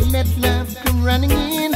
and let love come running in.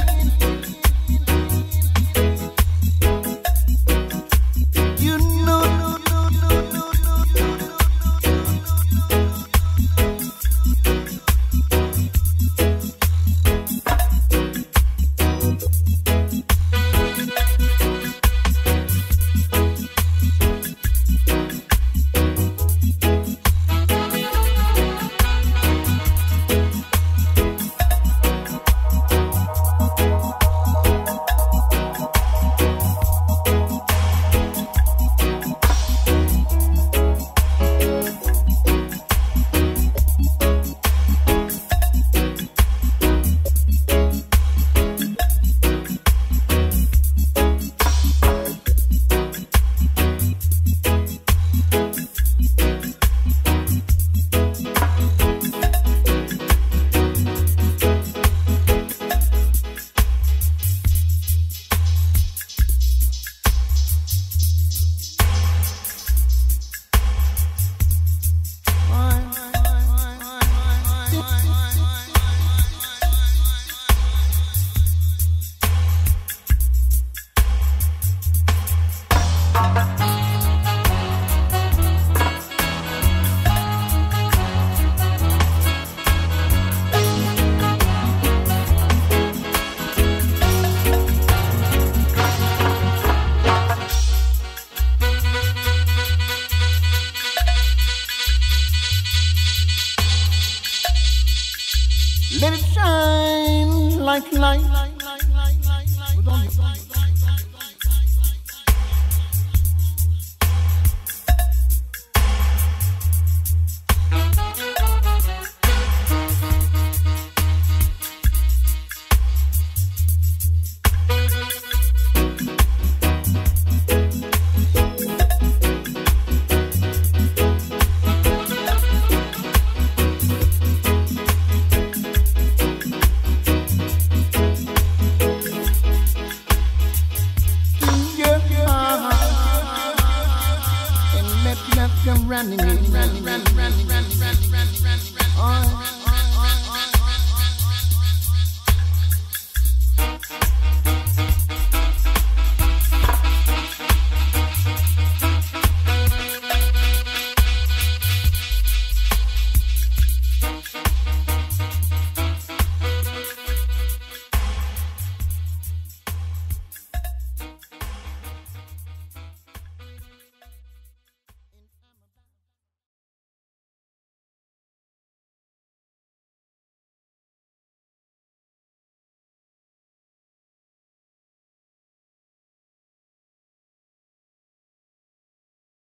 can shine like light. Let love come running in. Oh,